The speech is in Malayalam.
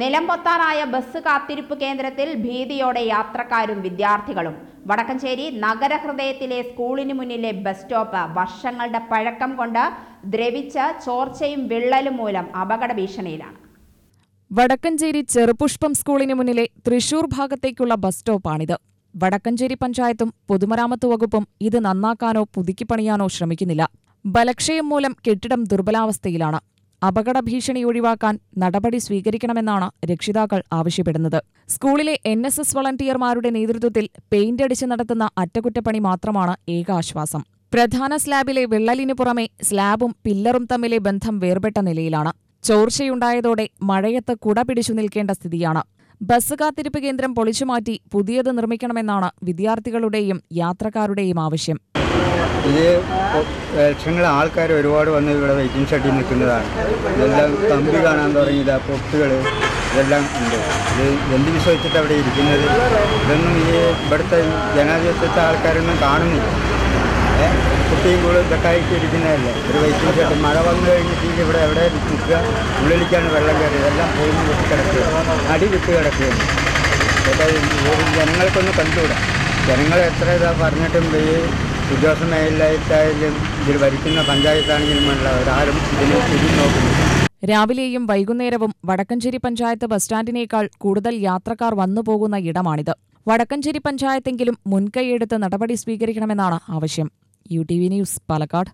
നിലംപൊത്താറായ ബസ് കാത്തിരിപ്പ് കേന്ദ്രത്തിൽ ഭീതിയോടെ യാത്രക്കാരും വിദ്യാർത്ഥികളും. വടക്കഞ്ചേരി നഗരഹൃദയത്തിലെ സ്കൂളിന് മുന്നിലെ ബസ് സ്റ്റോപ്പ് വർഷങ്ങളുടെ പഴക്കം കൊണ്ട് ദ്രവിച്ച ചോർച്ചയും വിള്ളലും മൂലം അപകട ഭീഷണിയിലാണ്. വടക്കഞ്ചേരി ചെറുപുഷ്പം സ്കൂളിന് മുന്നിലെ തൃശൂർ ഭാഗത്തേക്കുള്ള ബസ് സ്റ്റോപ്പാണിത്. വടക്കഞ്ചേരി പഞ്ചായത്തും പൊതുമരാമത്ത് വകുപ്പും ഇത് നന്നാക്കാനോ പുതുക്കിപ്പണിയാനോ ശ്രമിക്കുന്നില്ല. ബലക്ഷയം മൂലം കെട്ടിടം ദുർബലാവസ്ഥയിലാണ്. അപകട ഭീഷണി ഒഴിവാക്കാൻ നടപടി സ്വീകരിക്കണമെന്നാണ് രക്ഷിതാക്കൾ ആവശ്യപ്പെടുന്നത്. സ്കൂളിലെ എൻ എസ് എസ് വളണ്ടിയർമാരുടെ നേതൃത്വത്തിൽ പെയിന്റ് അടിച്ച് നടത്തുന്ന അറ്റകുറ്റപ്പണി മാത്രമാണ് ഏക ആശ്വാസം പ്രധാന സ്ലാബിലെ വിള്ളലിനു പുറമെ സ്ലാബും പില്ലറും തമ്മിലെ ബന്ധം വേർപെട്ട നിലയിലാണ്. ചോർച്ചയുണ്ടായതോടെ മഴയത്ത് കുട പിടിച്ചു നിൽക്കേണ്ട സ്ഥിതിയാണ്. ബസ് കാത്തിരിപ്പ് കേന്ദ്രം പൊളിച്ചുമാറ്റി പുതിയത് നിർമ്മിക്കണമെന്നാണ് വിദ്യാർത്ഥികളുടെയും യാത്രക്കാരുടെയും ആവശ്യം. ഇത് ലക്ഷങ്ങൾ ആൾക്കാർ ഒരുപാട് വന്ന് ഇവിടെ വെയിറ്റിംഗ് ഷെഡിൽ നിൽക്കുന്നതാണ്. ഇതെല്ലാം കമ്പി കാണാൻ തുടങ്ങിയത് പൊട്ടുകൾ ഇതെല്ലാം ഉണ്ട്. ഇത് എന്ത് വിശ്വസിച്ചിട്ട് അവിടെ ഇരിക്കുന്നത്? ഇതൊന്നും ഈ ഇവിടുത്തെ ജനാധിപത്യത്തെ ആൾക്കാരൊന്നും കാണുന്നില്ല. കുട്ടിയും കൂടുതൽ ഇതൊക്കെ ഇരിക്കുന്നതല്ലേ? ഒരു വെയിറ്റിംഗ് ഷെഡ് മഴ വന്നു കഴിഞ്ഞിട്ട് ഇവിടെ എവിടെ നിൽക്കുക? ഉള്ളിലേക്കാണ് വെള്ളം കയറി ഇതെല്ലാം പോയി വിട്ട് കിടക്കുക. അടി വിട്ട് കിടക്കുകയാണ്. ഈ ജനങ്ങൾക്കൊന്ന് കണ്ടുകൂടാ. ജനങ്ങൾ എത്ര ഇതാ പറഞ്ഞിട്ടും ഈ ഭരിക്കുന്ന പഞ്ചായത്താണെങ്കിലും ഇതിനെ നോക്കുന്നില്ല രാവിലെയും വൈകുന്നേരവും വടക്കഞ്ചേരി പഞ്ചായത്ത് ബസ് സ്റ്റാൻഡിനേക്കാൾ കൂടുതൽ യാത്രക്കാർ വന്നുപോകുന്ന ഇടമാണിത്. വടക്കഞ്ചേരി പഞ്ചായത്തെങ്കിലും മുൻകൈയെടുത്ത് നടപടി സ്വീകരിക്കണമെന്നാണ് ആവശ്യം. U T V news Palakkad.